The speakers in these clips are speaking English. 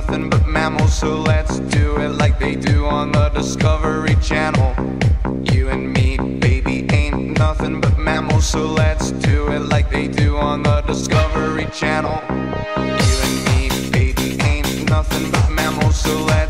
nothing but mammals, so let's do it like they do on the Discovery Channel. You and me, baby, ain't nothing but mammals, so let's do it like they do on the Discovery Channel. You and me, baby, ain't nothing but mammals, so let's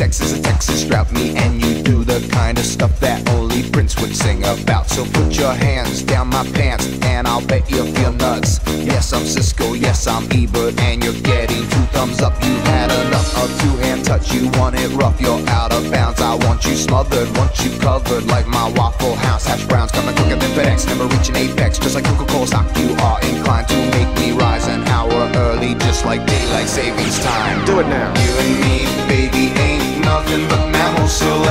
Sex is a Texas drought. Me and you do the kind of stuff that only Prince would sing about. So put your hands down my pants, and I'll bet you feel nuts. Yes, I'm Siskel. Yes, I'm Ebert, and you're getting two thumbs up. You had enough of two hand touch. You want it rough. You're out of bounds. I want you smothered, want you covered like my Waffle House hash browns coming quicker than FedEx. Never reaching apex, just like Coca-Cola stock. You are inclined to make me rise an hour early, just like daylight savings time. Do it now. You and me, baby, ain't nothing but mammals, so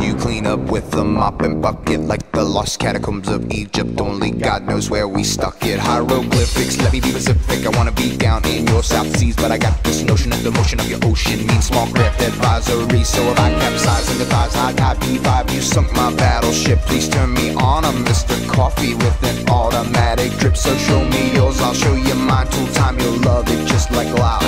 you clean up with a mop and bucket, like the lost catacombs of Egypt. Only God knows where we stuck it. Hieroglyphics, let me be specific. I wanna be down in your South Seas, but I got this notion that the motion of your ocean means small craft advisory. So if I capsize in the high tide B5, you sunk my battleship. Please turn me on. I'm Mr. Coffee with an automatic drip. So show me yours, I'll show you mine. Tool time, you'll love it just like Al,